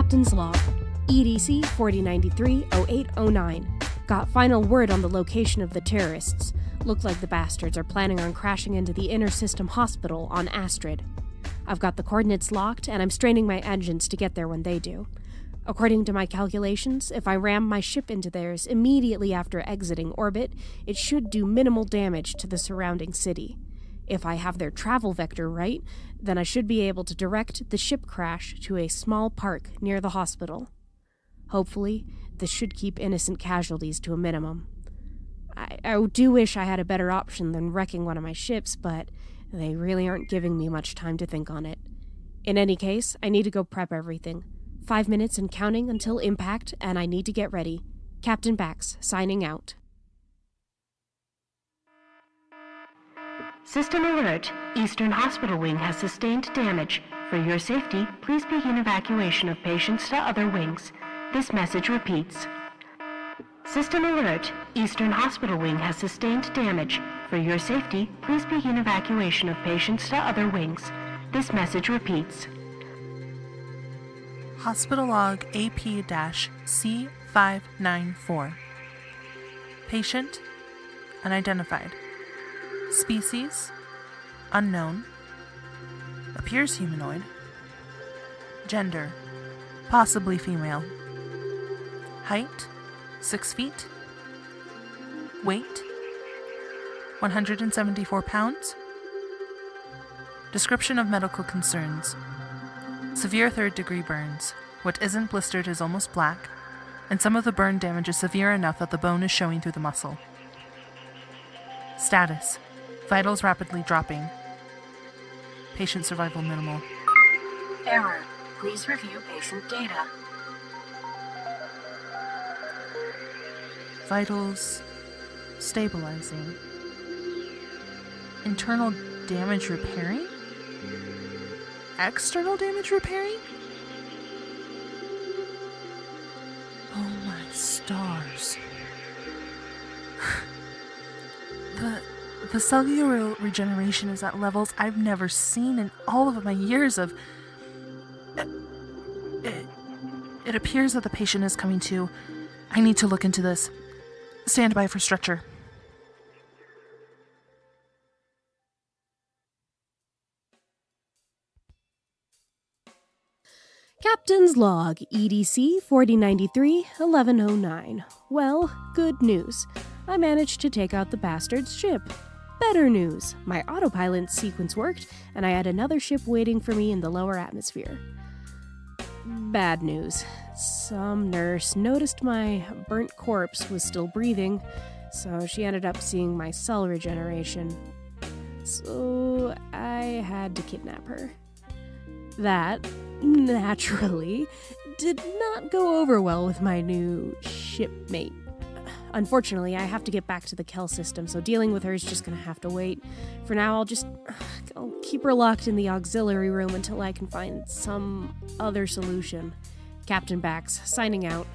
Captain's Log EDC 4093 0809. Got final word on the location of the terrorists. Look like the bastards are planning on crashing into the Inner System Hospital on Astrid. I've got the coordinates locked, and I'm straining my engines to get there when they do. According to my calculations, if I ram my ship into theirs immediately after exiting orbit, it should do minimal damage to the surrounding city. If I have their travel vector right, then I should be able to direct the ship crash to a small park near the hospital. Hopefully, this should keep innocent casualties to a minimum. I, I do wish I had a better option than wrecking one of my ships, but they really aren't giving me much time to think on it. In any case, I need to go prep everything. Five minutes and counting until impact, and I need to get ready. Captain Bax, signing out. System alert. Eastern Hospital Wing has sustained damage. For your safety, please begin evacuation of patients to other wings. This message repeats. System alert. Eastern Hospital Wing has sustained damage. For your safety, please begin evacuation of patients to other wings. This message repeats. Hospital log AP C594. Patient unidentified. Species unknown. Appears humanoid. Gender possibly female. Height 6 feet. Weight 174 pounds. Description of medical concerns Severe third degree burns. What isn't blistered is almost black, and some of the burn damage is severe enough that the bone is showing through the muscle. Status Vitals rapidly dropping. Patient survival minimal. Error. Please review patient data. Vitals stabilizing. Internal damage repairing? External damage repairing? Oh my stars. The cellular regeneration is at levels I've never seen in all of my years of it, it appears that the patient is coming to. I need to look into this. Stand by for stretcher. Captain's Log EDC 4093 1109. Well, good news. I managed to take out the bastard's ship. Better news. My autopilot sequence worked, and I had another ship waiting for me in the lower atmosphere. Bad news. Some nurse noticed my burnt corpse was still breathing, so she ended up seeing my cell regeneration. So I had to kidnap her. That, naturally, did not go over well with my new shipmate. Unfortunately, I have to get back to the Kel system, so dealing with her is just gonna have to wait. For now, I'll just I'll keep her locked in the auxiliary room until I can find some other solution. Captain Bax, signing out.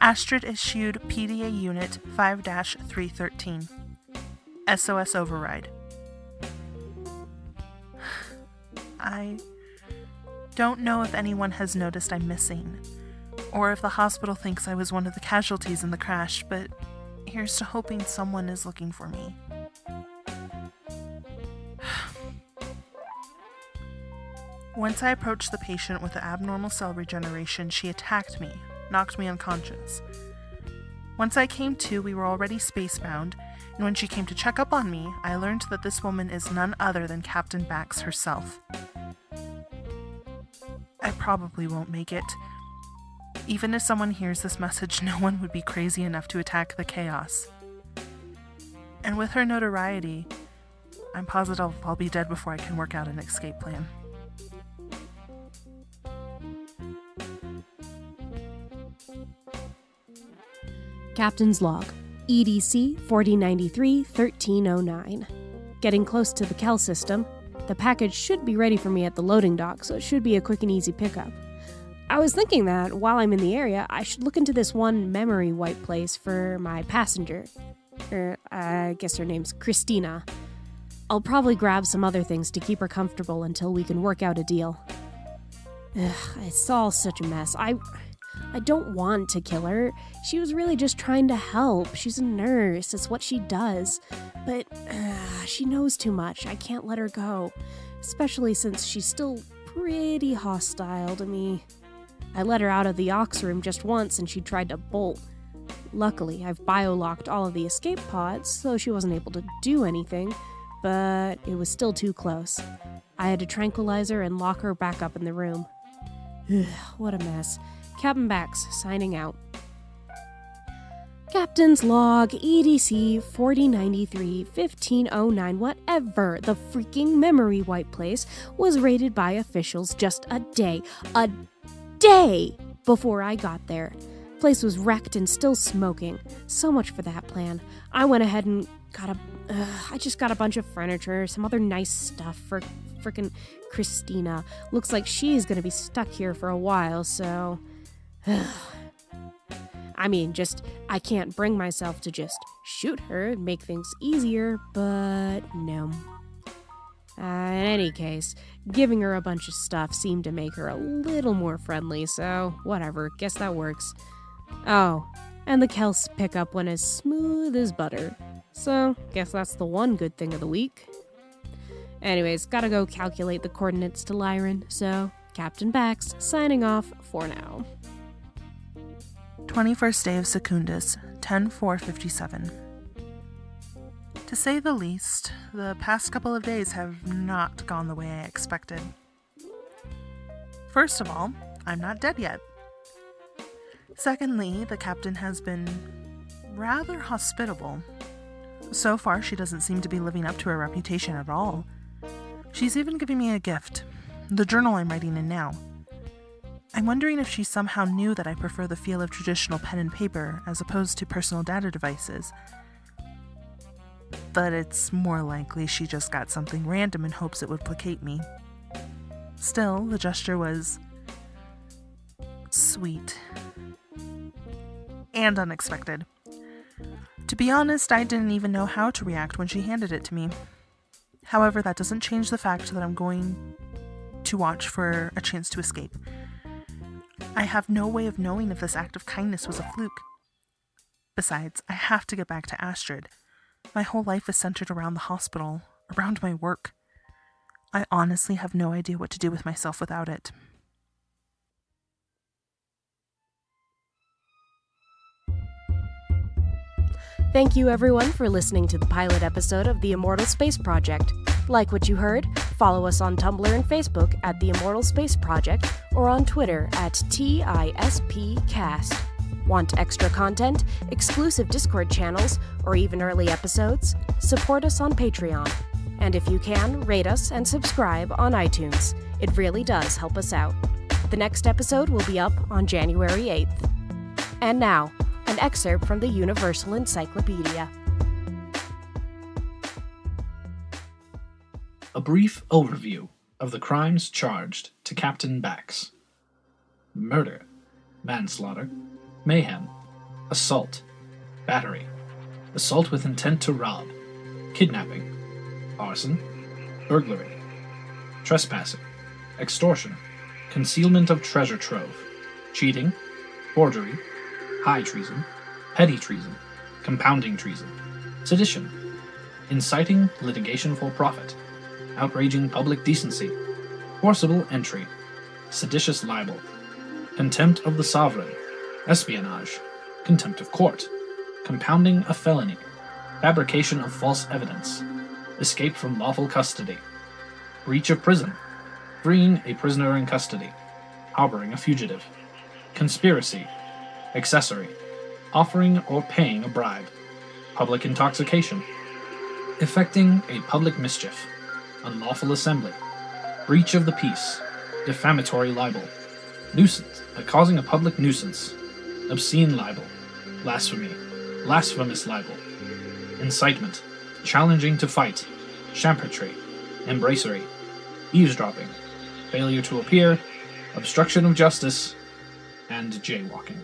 Astrid issued PDA Unit 5 313. SOS Override. I don't know if anyone has noticed I'm missing, or if the hospital thinks I was one of the casualties in the crash, but here's to hoping someone is looking for me. Once I approached the patient with the abnormal cell regeneration, she attacked me, knocked me unconscious. Once I came to, we were already spacebound, and when she came to check up on me, I learned that this woman is none other than Captain Bax herself. Probably won't make it. Even if someone hears this message, no one would be crazy enough to attack the chaos. And with her notoriety, I'm positive I'll be dead before I can work out an escape plan. Captain's Log EDC 4093 1309. Getting close to the Kel system, the package should be ready for me at the loading dock, so it should be a quick and easy pickup. I was thinking that while I'm in the area, I should look into this one memory wipe place for my passenger. Er, I guess her name's Christina. I'll probably grab some other things to keep her comfortable until we can work out a deal. Ugh, it's all such a mess. I. I don't want to kill her. She was really just trying to help. She's a nurse, it's what she does. But uh, she knows too much. I can't let her go. Especially since she's still pretty hostile to me. I let her out of the aux room just once and she tried to bolt. Luckily, I've biolocked all of the escape pods, so she wasn't able to do anything, but it was still too close. I had to tranquilize her and lock her back up in the room. Ugh, what a mess. Captain Bax signing out. Captain's log EDC 4093 1509 whatever the freaking memory wipe place was raided by officials just a day a day before I got there. Place was wrecked and still smoking. So much for that plan. I went ahead and got a I just got a bunch of furniture, some other nice stuff for frickin' Christina. Looks like she's gonna be stuck here for a while, so I mean, just, I can't bring myself to just shoot her and make things easier, but no. Uh, in any case, giving her a bunch of stuff seemed to make her a little more friendly, so whatever, guess that works. Oh, and the Kels pickup went as smooth as butter. So, guess that's the one good thing of the week. Anyways, gotta go calculate the coordinates to Lyran, so Captain Bax signing off for now. 21st day of Secundus, 10457. To say the least, the past couple of days have not gone the way I expected. First of all, I'm not dead yet. Secondly, the captain has been rather hospitable. So far, she doesn't seem to be living up to her reputation at all. She's even giving me a gift the journal I'm writing in now. I'm wondering if she somehow knew that I prefer the feel of traditional pen and paper as opposed to personal data devices. But it's more likely she just got something random in hopes it would placate me. Still, the gesture was sweet and unexpected. To be honest, I didn't even know how to react when she handed it to me. However, that doesn't change the fact that I'm going to watch for a chance to escape. I have no way of knowing if this act of kindness was a fluke. Besides, I have to get back to Astrid. My whole life is centered around the hospital, around my work. I honestly have no idea what to do with myself without it. Thank you, everyone, for listening to the pilot episode of the Immortal Space Project. Like what you heard? Follow us on Tumblr and Facebook at the Immortal Space Project or on Twitter at TISPcast. Want extra content, exclusive Discord channels, or even early episodes? Support us on Patreon. And if you can, rate us and subscribe on iTunes. It really does help us out. The next episode will be up on January 8th. And now, an excerpt from the Universal Encyclopedia. A brief overview of the crimes charged to Captain Bax. Murder, manslaughter, mayhem, assault, battery, assault with intent to rob, kidnapping, arson, burglary, trespassing, extortion, concealment of treasure trove, cheating, forgery, high treason, petty treason, compounding treason, sedition, inciting litigation for profit, outraging public decency, forcible entry, seditious libel, contempt of the sovereign, espionage, contempt of court, compounding a felony, fabrication of false evidence, escape from lawful custody, breach of prison, freeing a prisoner in custody, harboring a fugitive, conspiracy, accessory, offering or paying a bribe, public intoxication, effecting a public mischief, unlawful assembly, breach of the peace, defamatory libel, nuisance, uh, causing a public nuisance, obscene libel, blasphemy, blasphemous libel, incitement, challenging to fight, champerty, embracery, eavesdropping, failure to appear, obstruction of justice, and jaywalking.